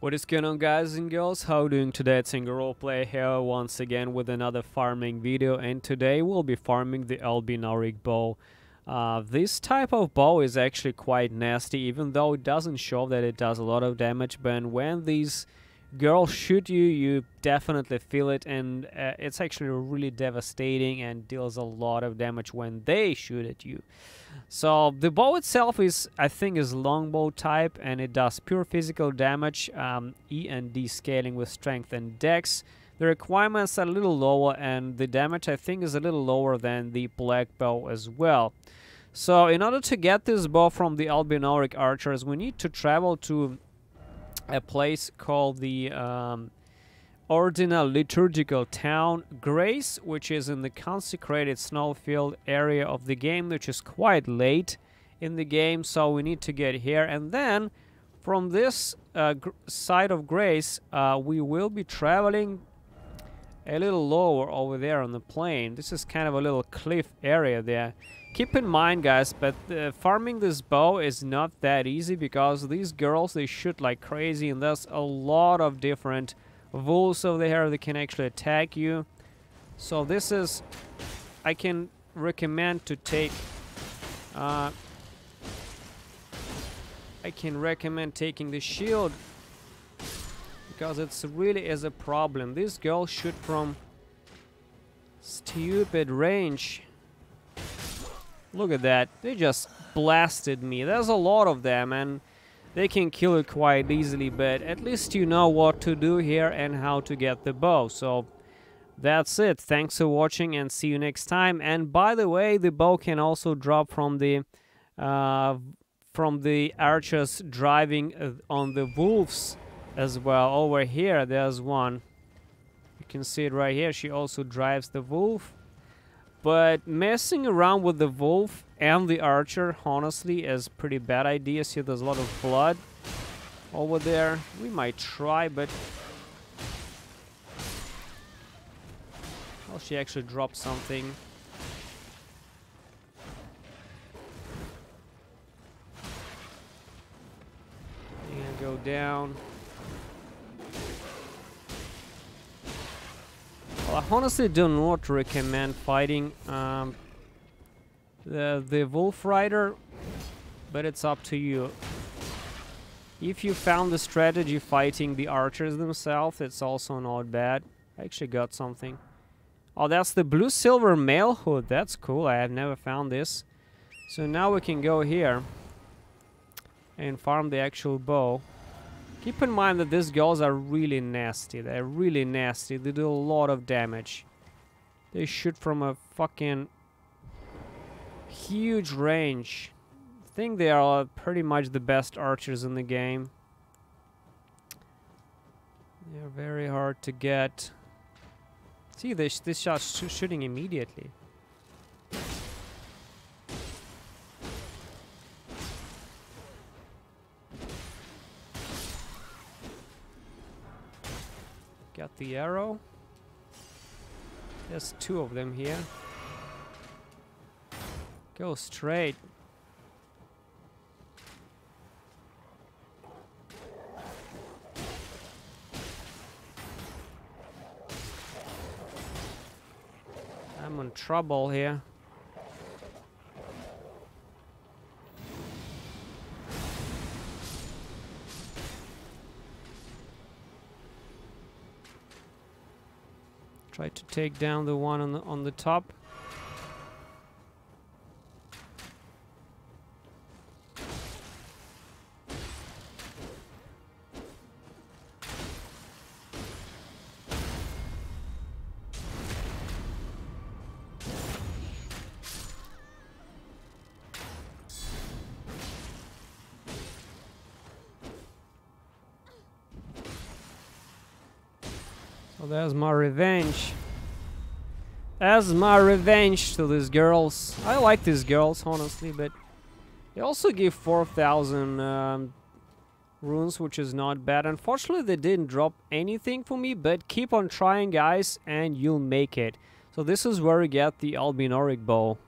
What is going on guys and girls, how doing today? It's Single Roleplay here once again with another farming video and today we'll be farming the Albinauric bow. Uh, this type of bow is actually quite nasty even though it doesn't show that it does a lot of damage but when these girls shoot you you definitely feel it and uh, it's actually really devastating and deals a lot of damage when they shoot at you. So the bow itself is, I think, is longbow type, and it does pure physical damage, um, E and D scaling with strength and dex. The requirements are a little lower, and the damage I think is a little lower than the black bow as well. So in order to get this bow from the Albinauric archers, we need to travel to a place called the um, Ordina liturgical town Grace, which is in the consecrated snowfield area of the game, which is quite late in the game, so we need to get here. And then from this uh, side of Grace, uh, we will be traveling a little lower over there on the plain. This is kind of a little cliff area there. Keep in mind, guys, but uh, farming this bow is not that easy because these girls, they shoot like crazy and there's a lot of different wolves over there that can actually attack you. So this is, I can recommend to take, uh, I can recommend taking the shield because it's really is a problem. These girls shoot from stupid range. Look at that. They just blasted me. There's a lot of them and they can kill it quite easily, but at least you know what to do here and how to get the bow. So that's it. Thanks for watching and see you next time. And by the way, the bow can also drop from the uh, from the archers driving uh, on the wolves as well. Oh, over here, there's one. You can see it right here. She also drives the wolf. But messing around with the wolf and the archer, honestly, is pretty bad idea. See, there's a lot of blood over there. We might try, but... Oh, she actually dropped something. And go down. I honestly do not recommend fighting um, the, the Wolf Rider, but it's up to you. If you found the strategy fighting the archers themselves, it's also not bad. I actually got something. Oh, that's the blue silver mail hood. That's cool. I have never found this. So now we can go here and farm the actual bow. Keep in mind that these girls are really nasty. They're really nasty. They do a lot of damage. They shoot from a fucking huge range. I think they are pretty much the best archers in the game. They're very hard to get. See, this this shot's sh shooting immediately. Got the arrow. There's two of them here. Go straight. I'm in trouble here. Try to take down the one on the on the top. So there's my revenge. As my revenge to these girls. I like these girls, honestly, but they also give 4,000 um, runes, which is not bad. Unfortunately, they didn't drop anything for me, but keep on trying, guys, and you'll make it. So this is where we get the Albinauric bow.